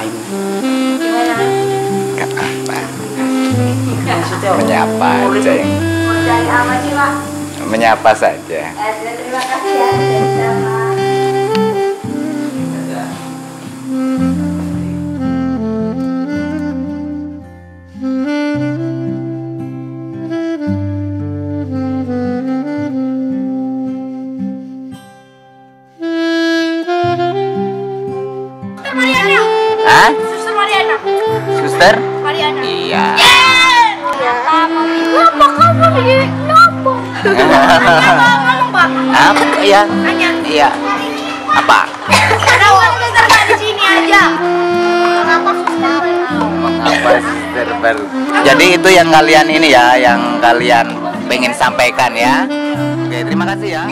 Ibu? Gak apa. Menyapa aja. Menyapa saja. Eh, terima kasih ya. Mariana. Hah? Suster Mariana. Suster? Mariana. Iya. Kenapa kamu begini? Kenapa? Ngomong, Pak. Apa? Iya. Nanya. Iya. Apa? Kenapa suster nggak di sini aja? Kenapa suster? Mengapa suster baru? Jadi itu yang kalian ini ya, yang kalian pengen sampaikan ya. Oke, terima kasih ya.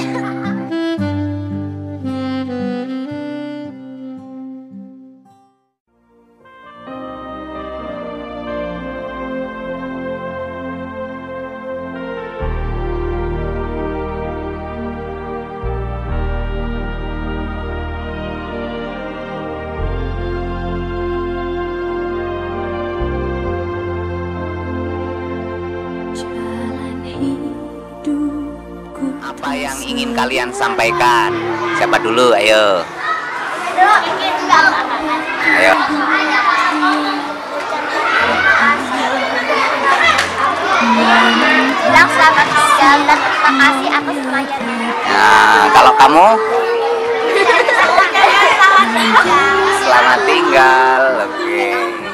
Yang ingin kalian sampaikan? Siapa dulu? Ayo. Ayo. Bilang selamat tinggal dan terima kasih atas pelayanannya. Nah, kalau kamu Selamat tinggal. selamat tinggal. Oke. tepat